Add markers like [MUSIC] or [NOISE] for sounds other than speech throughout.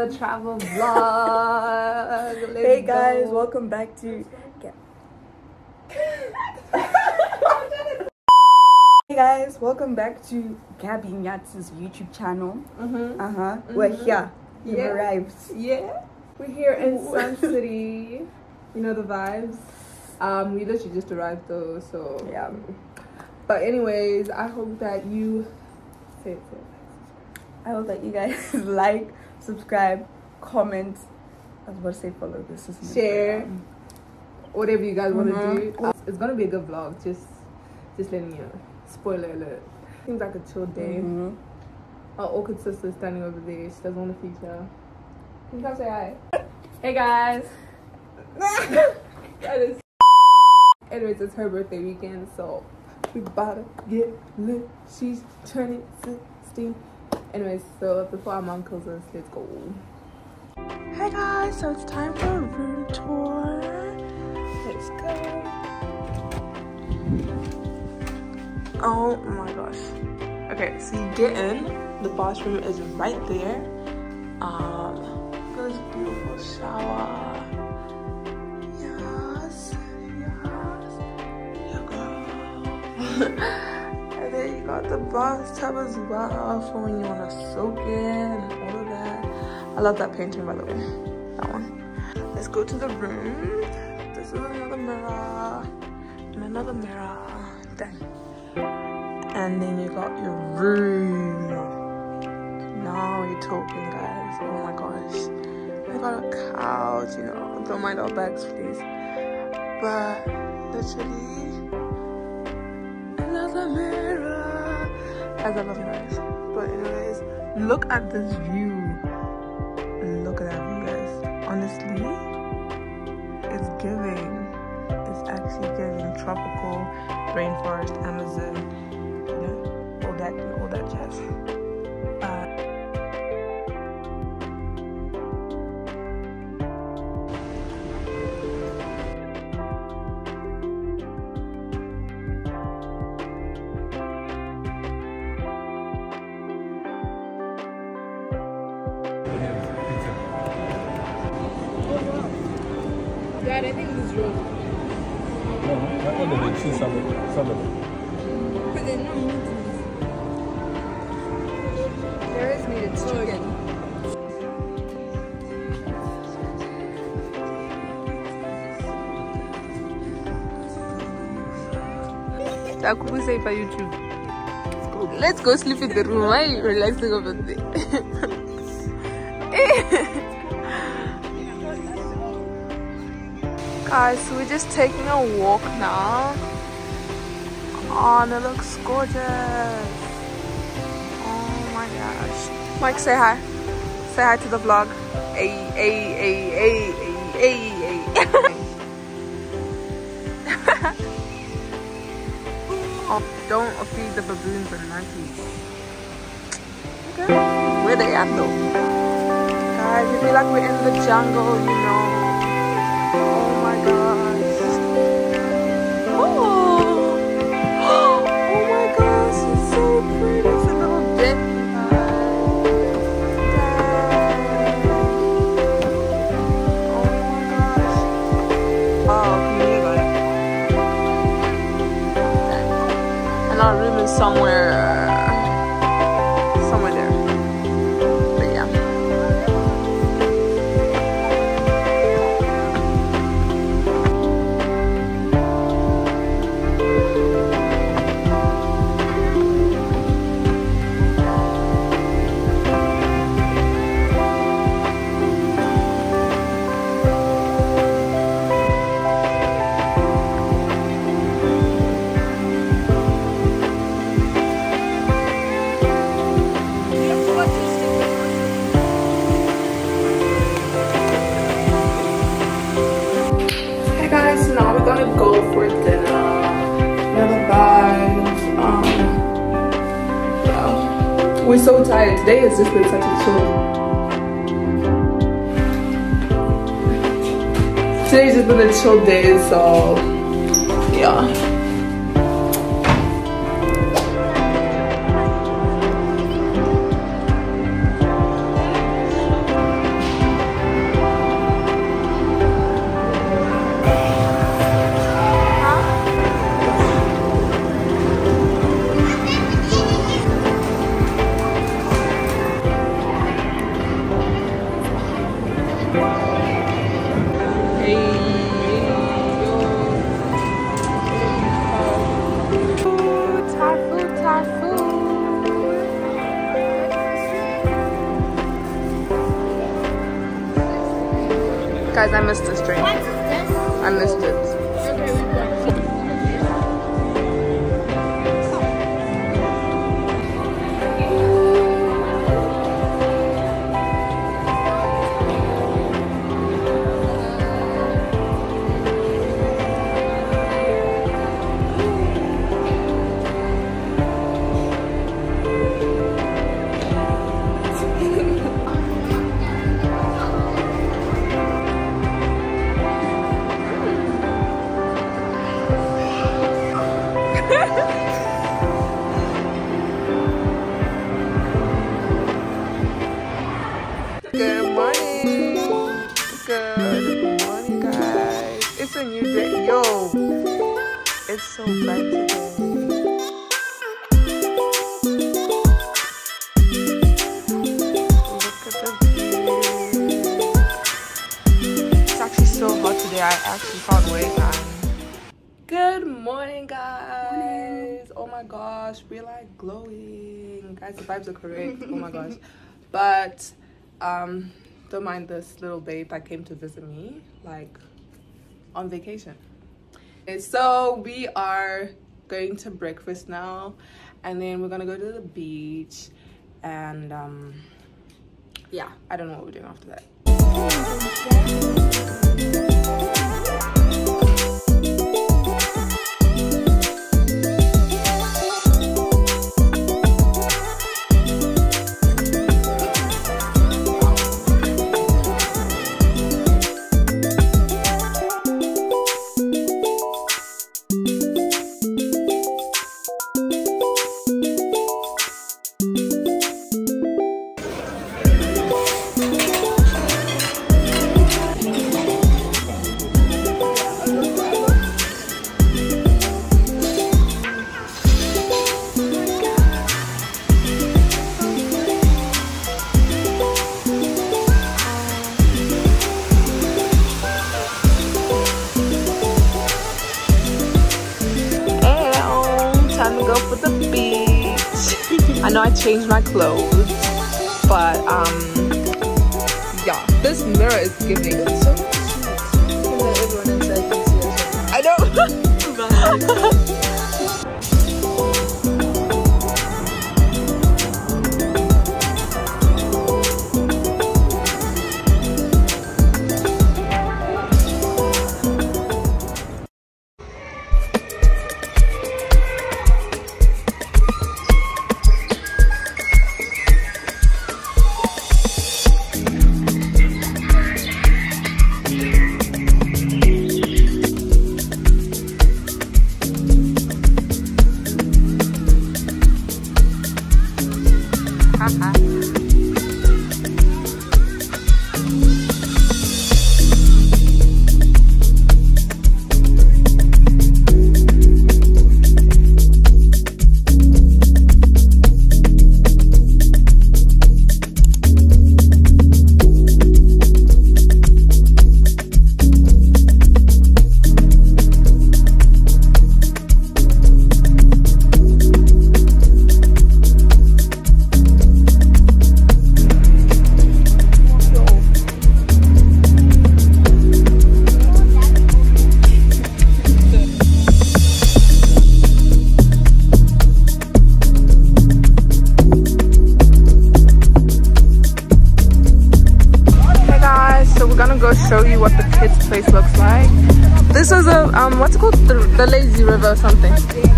another travel vlog. [LAUGHS] Let's Hey guys, go. welcome back to. Hey guys, welcome back to Gaby Nyats's YouTube channel. Mhm. Uh huh. We're here. You've Yeah. arrived. Yeah, we're here in Sun [LAUGHS] City. You know the vibes. Um, we literally just arrived though, so Yeah. But anyways, I hope that you say it. Say it. I hope that you guys [LAUGHS] like, subscribe, comment. I was about to say follow this. Is Share. Whatever you guys want to Mhm. do. Uh, it's gonna be a good vlog. Just, just letting you know. Spoiler alert. Seems like a chill day. hmm Our awkward sister standing over there. She doesn't want to feature. Can you come say hi? Hey guys. [LAUGHS] that is. [LAUGHS] Anyways, it's her birthday weekend, so we about to get lit. She's turning 16. Anyways, so before our mom kills us, let's go. Hey guys, so it's time for a room tour. Let's go. Oh my gosh. Okay, so you get in. The bathroom is right there. Um, this beautiful shower. Yes, yes, girl. [LAUGHS] got the bathtub as well for when you want to soak in and all of that. I love that painting by the way. That one. Let's go to the room. This is another mirror. And another mirror. Dang. And then you got your room. Now we're talking guys. Oh my gosh. We got a couch, you know. Don't mind our bags please. But literally another mirror. Guys, I love mirrors. But anyways, look at this view. Look at that view, guys. Honestly, it's giving. It's actually giving tropical rainforest, Amazon, you know, all that, all that jazz. Safe for YouTube. Let's go sleep in the room. Why are you relaxing over there? [LAUGHS] Guys, so we're just taking a walk now. Oh, and it looks gorgeous. Oh my gosh. Mike, say hi. Say hi to the vlog. Ay, ay, ay, ay, ay, don't feed the baboons and monkeys. Okay. Where they at though? Guys, I feel like we're in the jungle, you know. Somewhere Today's just been a chill day, so Guys, I missed this drink. I missed it. Guys, the vibes are correct. oh my gosh. [LAUGHS] But um don't mind this little babe that came to visit me like on vacation. And so we are going to breakfast now and then we're gonna go to the beach and um yeah, I don't know what we're doing after that. This mirror is giving. It's so cute. I know. [LAUGHS] or something.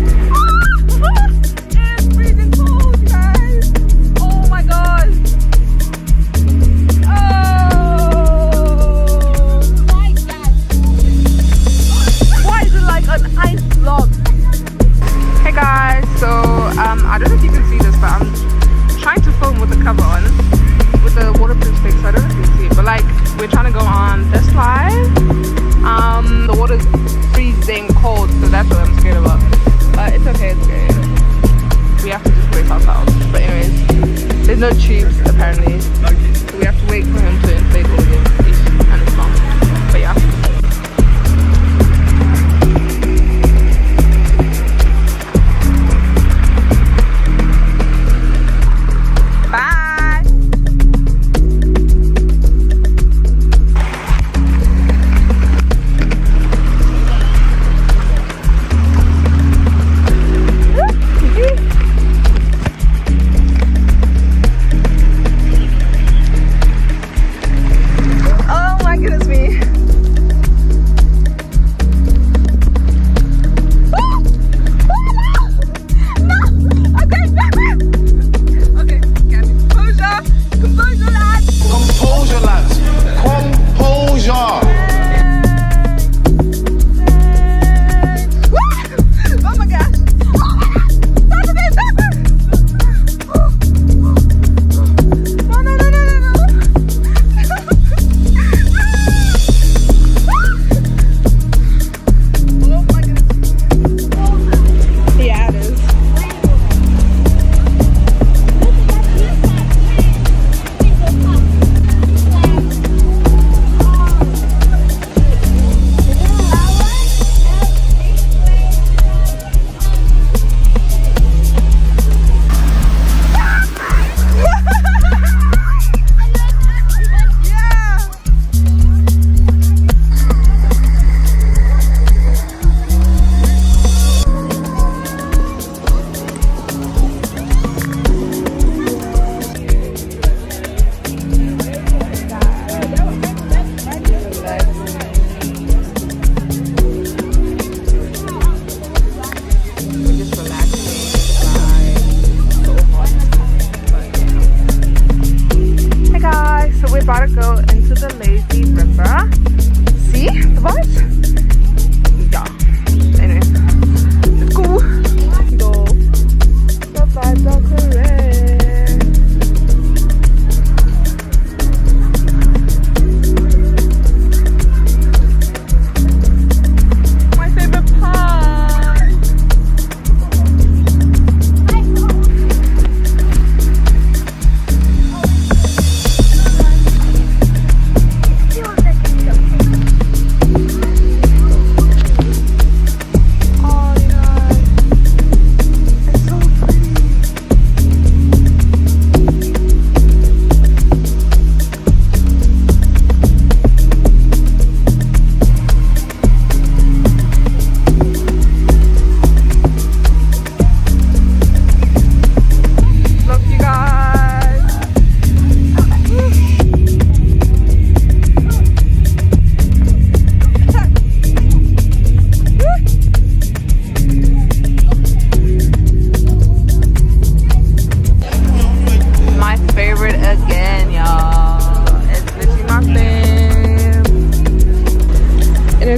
Oh,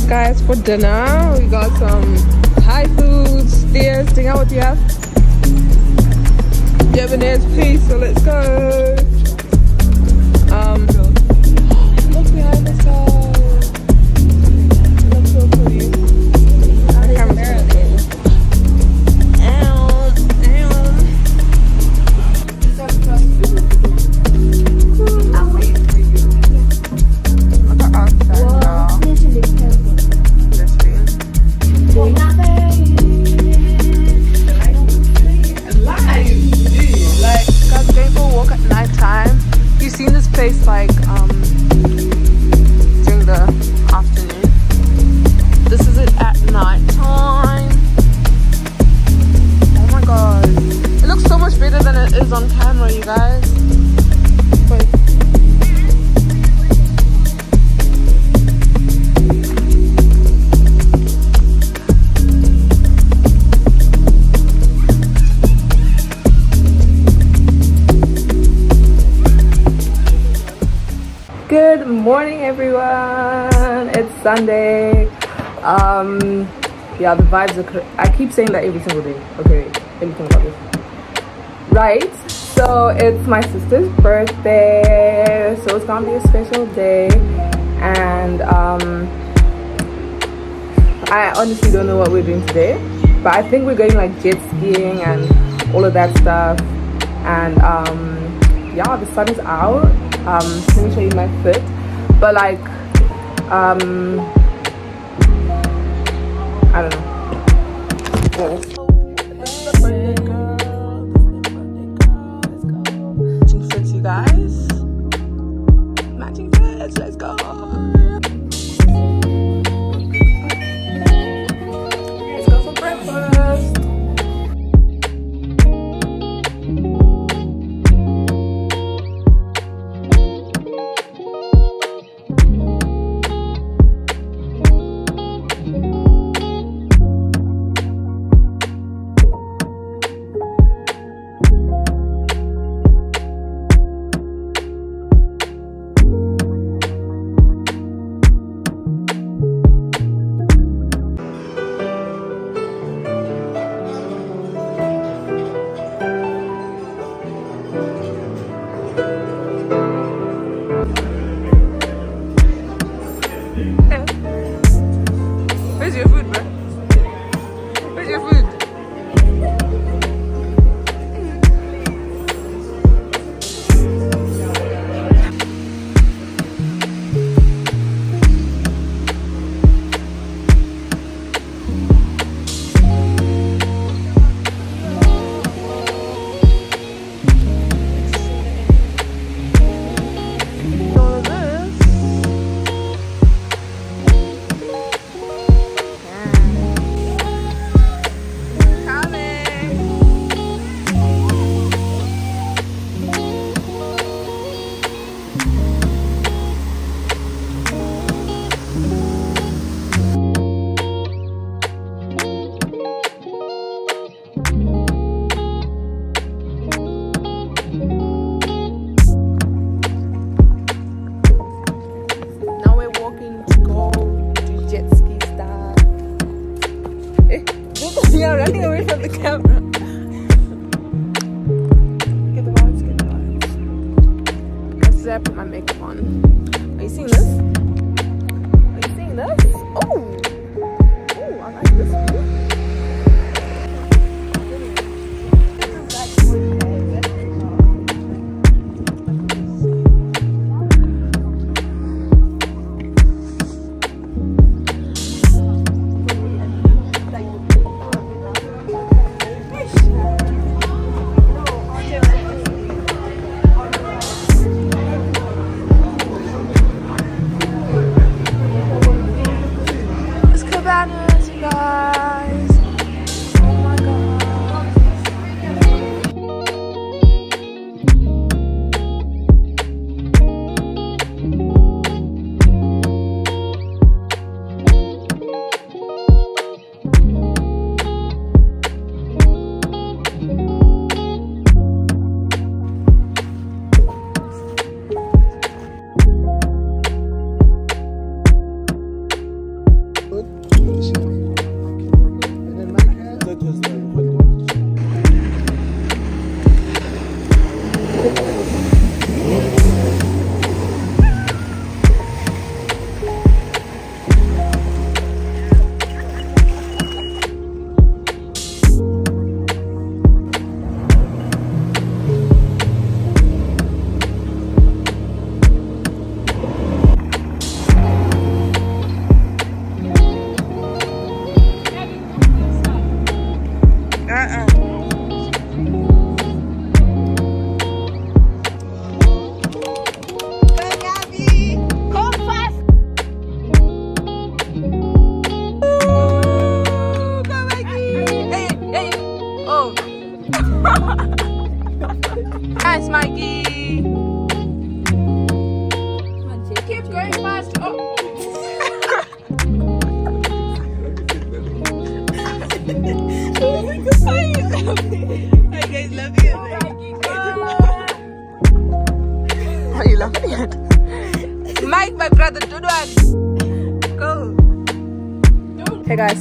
guys for dinner. We got some Thai food, Steers. Dinga, what do you have? Japanese piece, so let's go. Good morning, everyone. It's Sunday. Um, yeah, the vibes are. I keep saying that every single day. Okay. Let me think about this. Right. So it's my sister's birthday. So it's gonna be a special day, and um, I honestly don't know what we're doing today, but I think we're going like jet skiing and all of that stuff. And um, yeah, the sun is out. Um, let me show you my foot. But like, um, I don't know. Where's Are you seeing this? Are you seeing this? Oh! Oh, I like this view.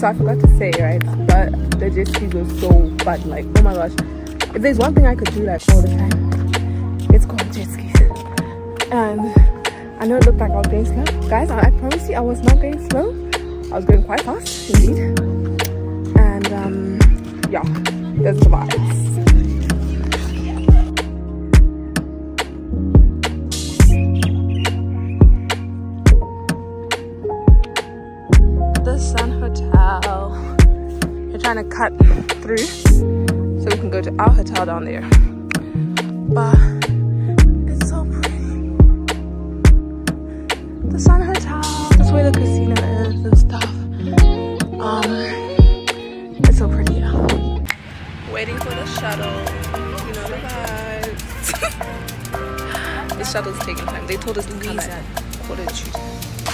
I forgot to say, right? But the jet skis were so fun. Like, oh my gosh. If there's one thing I could do like all the time, it's called jet skis. And I know it looked like I was going slow. Guys, I, I promise you I was not going slow. I was going quite fast indeed. And um yeah, that's the vibes. Go to our hotel down there. But it's so pretty. The Sun Hotel. That's where the casino is and stuff. Um, it's so pretty. Yeah. Waiting for the shuttle. You know the vibes. [LAUGHS] the shuttle's taking time. They told us to come at quarter to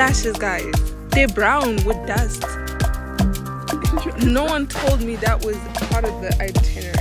lashes, guys. They're brown with dust. [LAUGHS] No one told me that was part of the itinerary.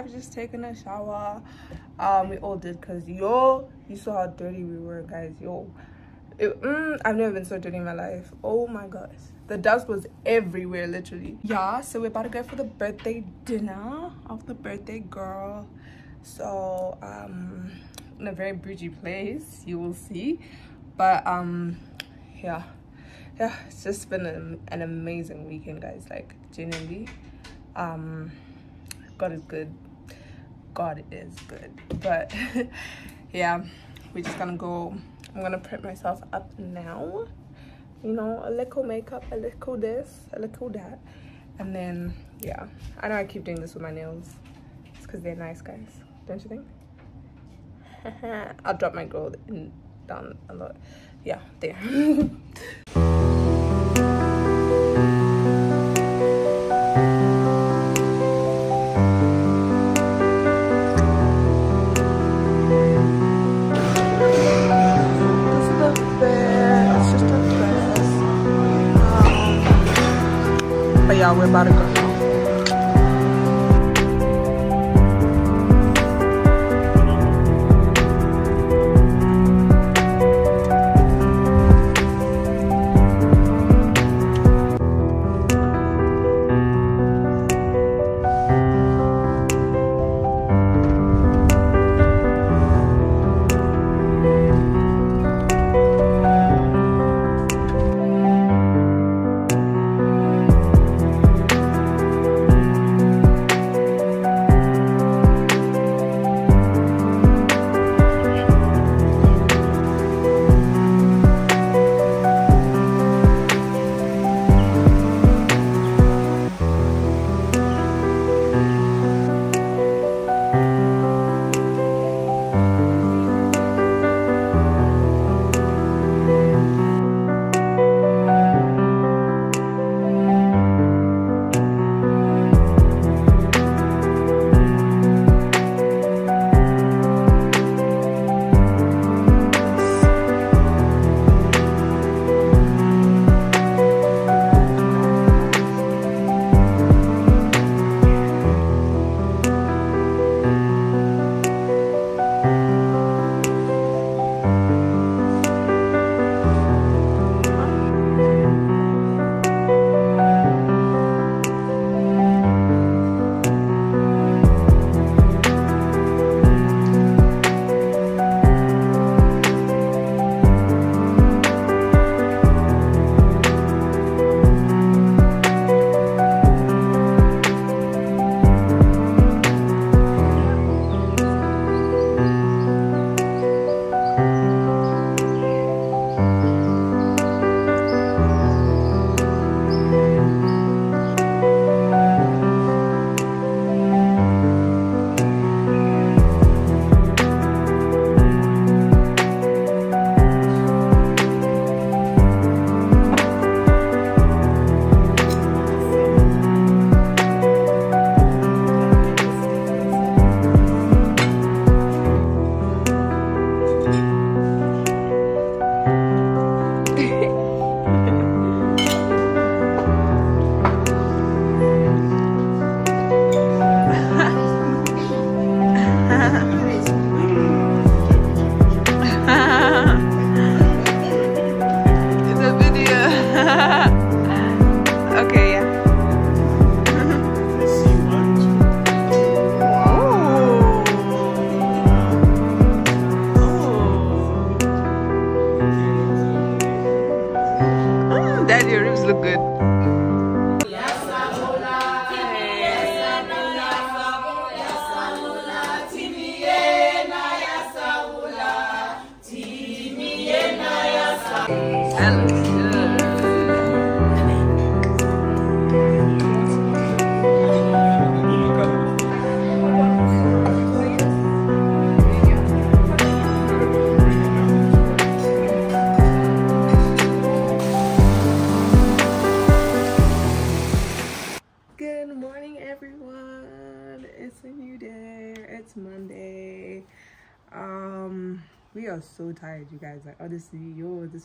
So I've just taken a shower. Um, we all did because yo, you saw how dirty we were, guys. Yo, it, mm, I've never been so dirty in my life. Oh my gosh, the dust was everywhere, literally. Yeah, so we're about to go for the birthday dinner of the birthday girl. So um, in a very bougie place, you will see. But um, yeah, yeah, it's just been an, an amazing weekend, guys. Like genuinely um god is good god is good. But [LAUGHS] yeah we're just gonna go i'm gonna prep myself up now. You know a little makeup a little this a little that. And then yeah i know i keep doing this with my nails. It's because they're nice guys. Don't you think? [LAUGHS] I'll drop my gold in down a lot. Yeah there [LAUGHS] about to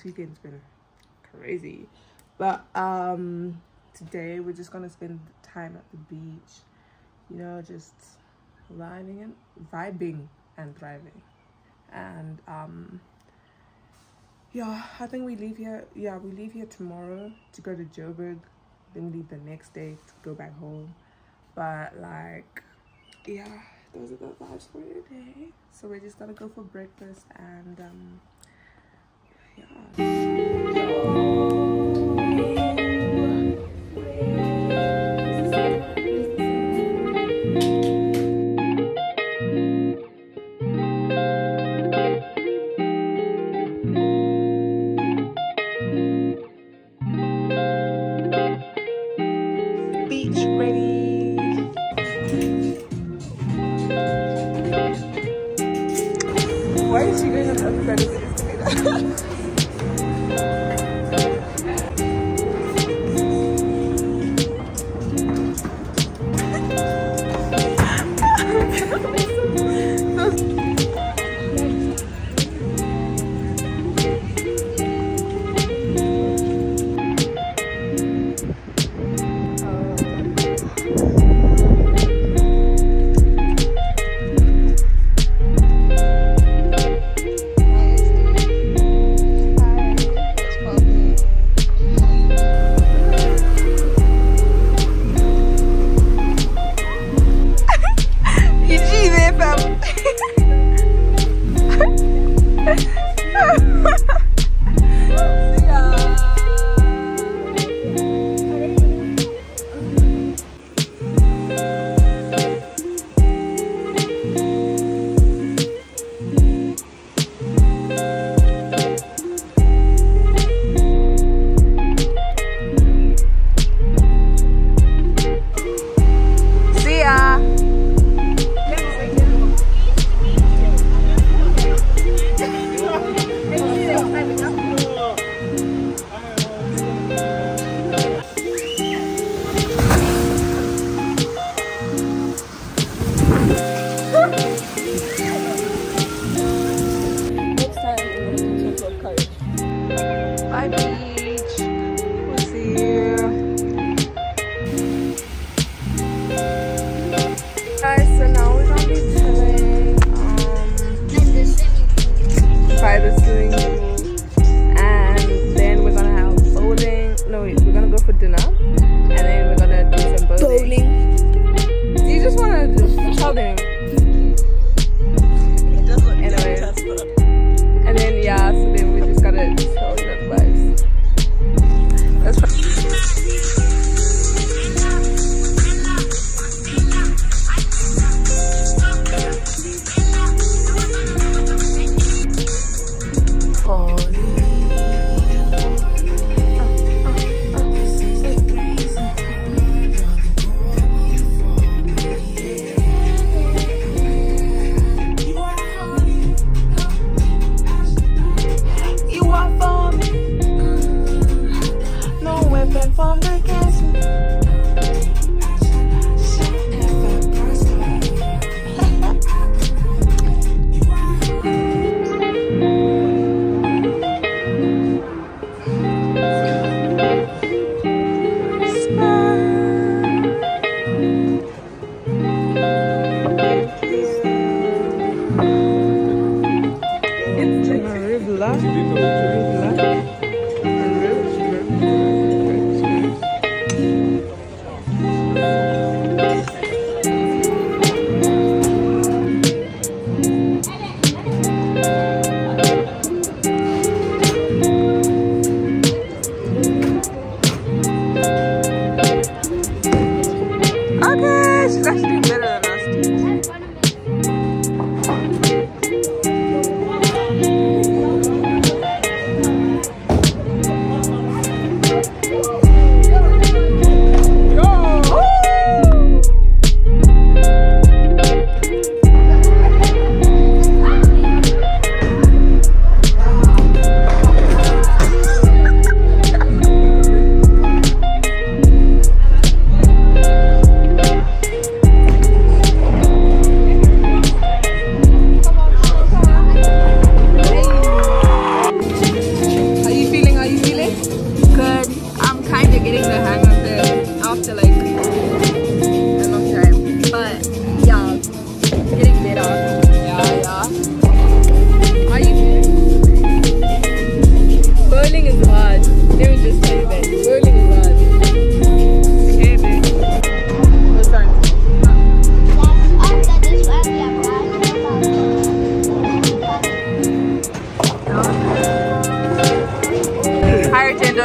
weekend's been crazy. But um today we're just gonna spend time at the beach, you know, just vibing and vibing and thriving. And um yeah, I think we leave here yeah, we leave here tomorrow to go to Joburg, then we leave the next day to go back home. But like yeah, those are the vibes for today. So we're just gonna go for breakfast and um yeah.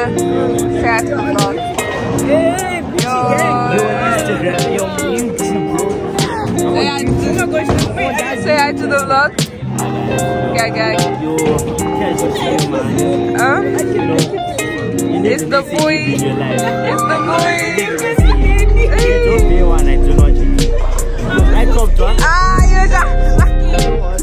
Sad vlog. Hey, yo. Your Instagram, your YouTube, bro. Say hi to, say hi to the vlog. Gag, gag. It's the boy. It's the boy. Hey. I come to. Ah, you're just lucky.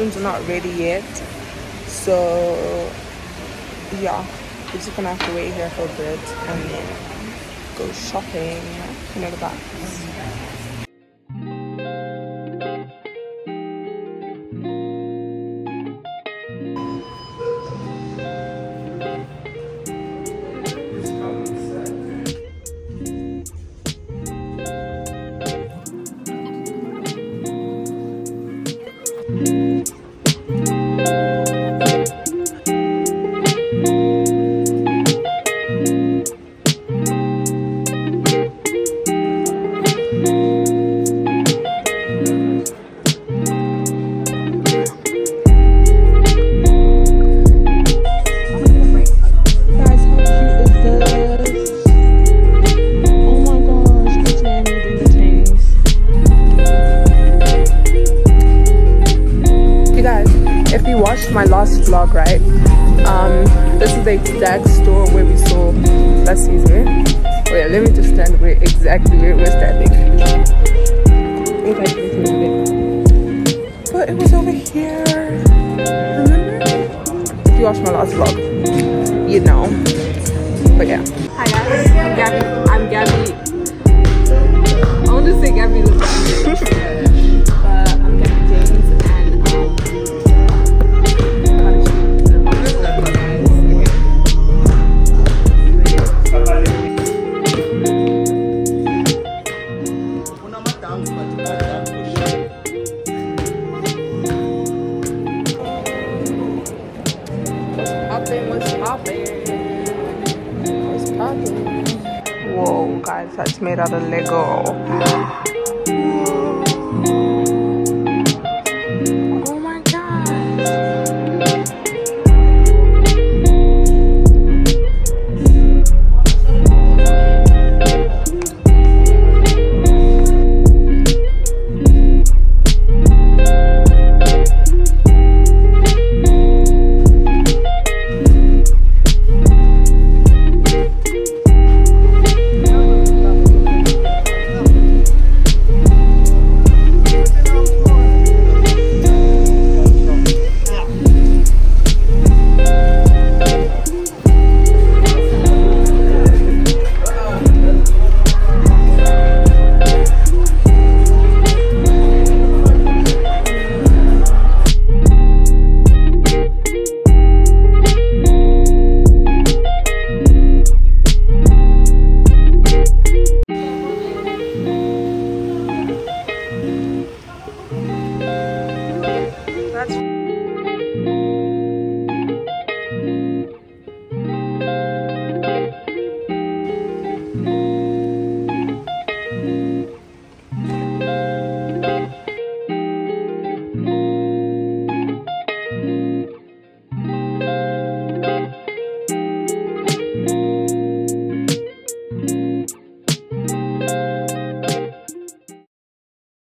are not ready yet so yeah we're just gonna have to wait here for a bit and then go shopping you know the back.